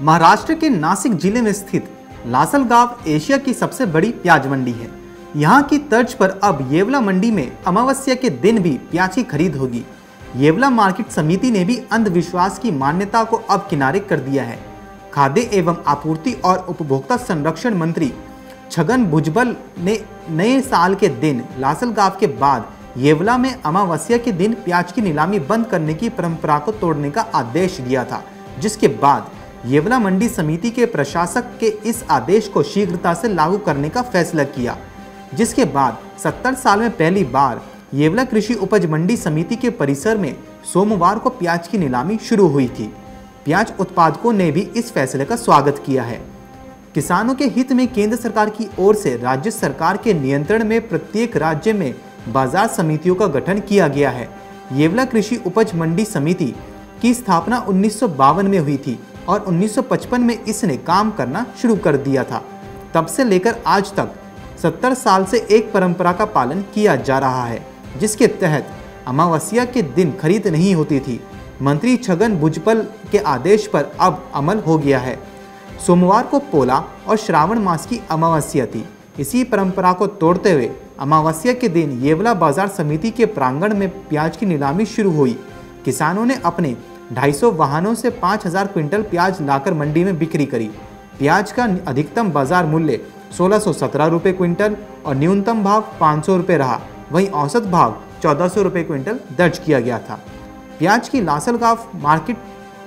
महाराष्ट्र के नासिक ज़िले में स्थित लासलगांव, एशिया की सबसे बड़ी प्याज मंडी है। यहाँ की तर्ज पर अब येवला मंडी में अमावस्या के दिन भी प्याज की खरीद होगी। येवला मार्केट समिति ने भी अंधविश्वास की मान्यता को अब किनारे कर दिया है। खाद्य एवं आपूर्ति और उपभोक्ता संरक्षण मंत्री छगन भुजबल ने नए साल के दिन लासलगांव के बाद येवला में अमावस्या के दिन प्याज की नीलामी बंद करने की परंपरा को तोड़ने का आदेश दिया था, जिसके बाद येवला मंडी समिति के प्रशासक के इस आदेश को शीघ्रता से लागू करने का फैसला किया, जिसके बाद 70 साल में पहली बार येवला कृषि उपज मंडी समिति के परिसर में सोमवार को प्याज की नीलामी शुरू हुई थी। प्याज उत्पादकों ने भी इस फैसले का स्वागत किया है। किसानों के हित में केंद्र सरकार की ओर से राज्य सरकार के नियंत्रण में प्रत्येक राज्य में बाज़ार समितियों का गठन किया गया है। येवला कृषि उपज मंडी समिति की स्थापना उन्नीस सौ बावन में हुई थी। और 1955 में इसने काम करना शुरू कर दिया था। तब से लेकर आज तक 70 साल से एक परंपरा का पालन किया जा रहा है, जिसके तहत अमावस्या के दिन खरीद नहीं होती थी। मंत्री छगन भुजबल के आदेश पर अब अमल हो गया है। सोमवार को पोला और श्रावण मास की अमावस्या थी। इसी परंपरा को तोड़ते हुए अमावस्या के दिन येवला बाज़ार समिति के प्रांगण में प्याज की नीलामी शुरू हुई। किसानों ने अपने 250 वाहनों से 5000 क्विंटल प्याज लाकर मंडी में बिक्री करी। प्याज का अधिकतम बाज़ार मूल्य सोलह सौ क्विंटल और न्यूनतम भाव पाँच सौ रहा। वहीं औसत भाव चौदह सौ क्विंटल दर्ज किया गया था। प्याज की लासलगांव मार्केट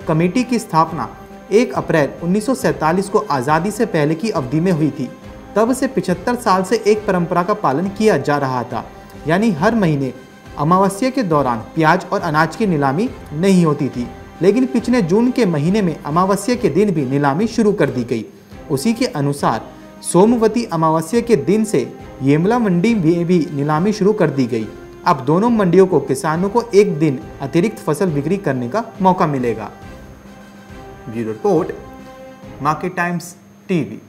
कमेटी की स्थापना 1 अप्रैल 1947 को आज़ादी से पहले की अवधि में हुई थी। तब से 75 साल से एक परंपरा का पालन किया जा रहा था। यानी हर महीने अमावस्या के दौरान प्याज और अनाज की नीलामी नहीं होती थी, लेकिन पिछले जून के महीने में अमावस्या के दिन भी नीलामी शुरू कर दी गई। उसी के अनुसार, सोमवती अमावस्या के दिन से येमला मंडी में भी नीलामी शुरू कर दी गई। अब दोनों मंडियों को, किसानों को एक दिन अतिरिक्त फ़सल बिक्री करने का मौका मिलेगा। Bureau report, market times TV.